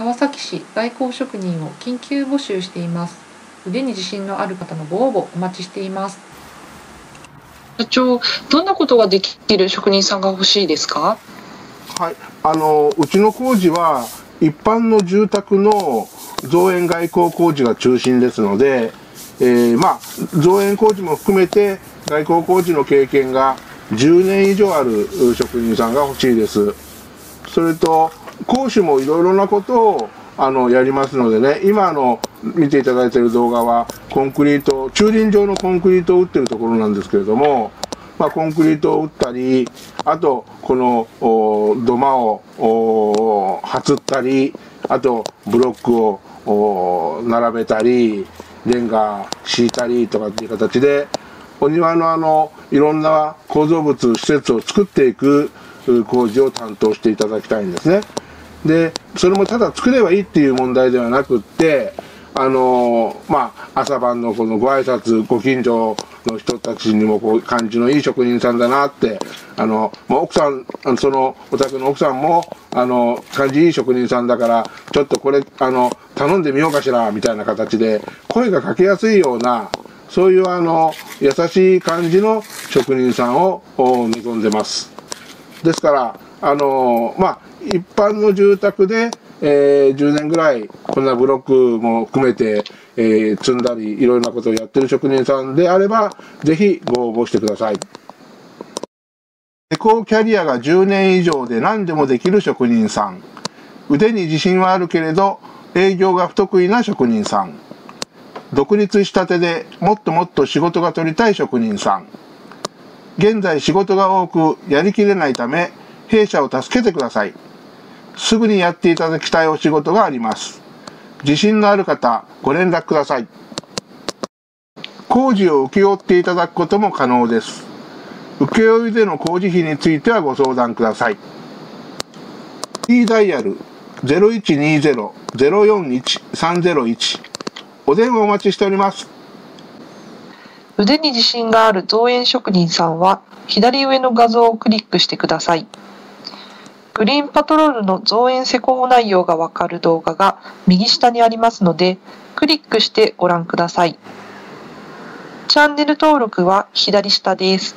川崎市外交職人を緊急募集しています。腕に自信のある方のご応募お待ちしています。社長どんなことができる職人さんが欲しいですか？はい。あのうちの工事は一般の住宅の造園外交工事が中心ですので、えー、まあ造園工事も含めて外交工事の経験が10年以上ある職人さんが欲しいです。それと、講師もいろいろなことをあのやりますのでね、今の見ていただいている動画は、コンクリート、駐輪場のコンクリートを打ってるところなんですけれども、まあ、コンクリートを打ったり、あと、この土間をはつったり、あと、ブロックを並べたり、レンガ敷いたりとかっていう形で、お庭のあの、いろんな構造物、施設を作っていく工事を担当していただきたいんですね。で、それもただ作ればいいっていう問題ではなくって、あのまあ、朝晩のこのご挨拶、ご近所の人たちにもこう感じのいい職人さんだなって、あの、まあ、奥さん、そのお宅の奥さんも、あの、感じいい職人さんだから、ちょっとこれ、あの、頼んでみようかしら、みたいな形で、声がかけやすいような、そういうあの、優しい感じの職人さんを望んでます。ですから、あのまあ、一般の住宅で、えー、10年ぐらい、こんなブロックも含めて、えー、積んだり、いろいろなことをやってる職人さんであれば、ぜひご応募してください。エコーキャリアが10年以上で何でもできる職人さん。腕に自信はあるけれど、営業が不得意な職人さん。独立したてでもっともっと仕事が取りたい職人さん。現在仕事が多くやりきれないため、弊社を助けてください。すぐにやっていただきたいお仕事があります。自信のある方、ご連絡ください。工事を請け負っていただくことも可能です。請負での工事費についてはご相談ください。D ダイヤル0120-041-301お電話お待ちしております。腕に自信がある造園職人さんは、左上の画像をクリックしてください。グリーンパトロールの増援施工内容がわかる動画が右下にありますので、クリックしてご覧ください。チャンネル登録は左下です。